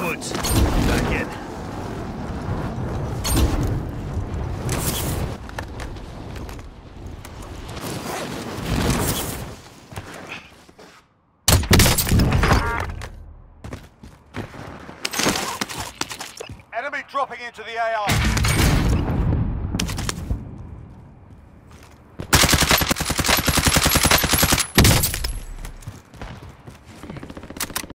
Woods. Back in. Enemy dropping into the AR.